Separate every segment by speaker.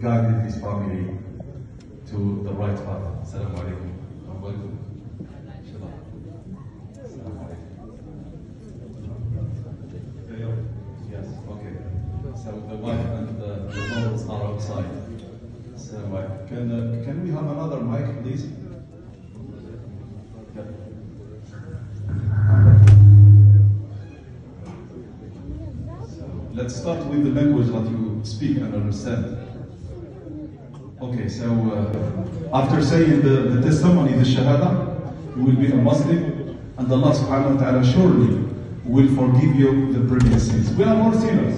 Speaker 1: guided his family to the right path. Assalamu alaikum. And welcome. Yes, okay. So the wife and the, the models are outside. Assalamu alaikum. Can, uh, can we have another mic, please? Yeah. So let's start with the language that you speak and understand. Okay, so uh, after saying the, the testimony, the shahada, you will be a Muslim, and Allah subhanahu wa ta'ala surely will forgive you the previous sins. We are more sinners.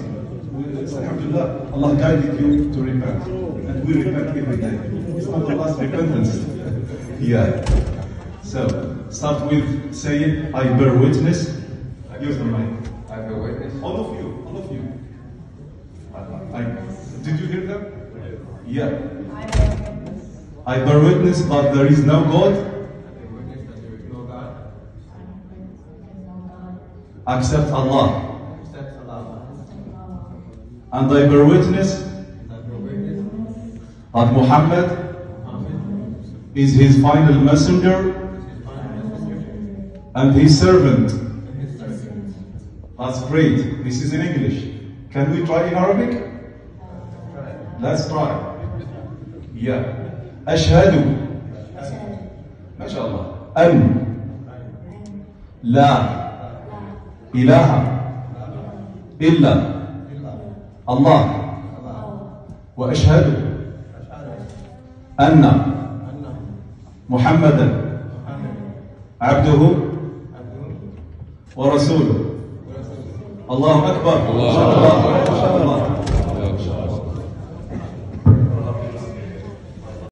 Speaker 1: We- Alhamdulillah, Allah guided you to repent, and we repent every day. It's not the last repentance. yeah. So start with saying, I bear witness. Use the mic.
Speaker 2: I bear witness.
Speaker 1: All of you, all of you. I, did you hear them? Yeah. I bear witness that there is no God except Allah. And I bear witness that Muhammad is his final messenger
Speaker 2: and his servant.
Speaker 1: That's great. This is in English. Can we try in Arabic? Let's try. Yeah. أشهد. ما شاء الله. أن. لا. إله. إلا. الله. وأشهد. أن. محمدا. عبده. ورسوله. الله أكبر. الله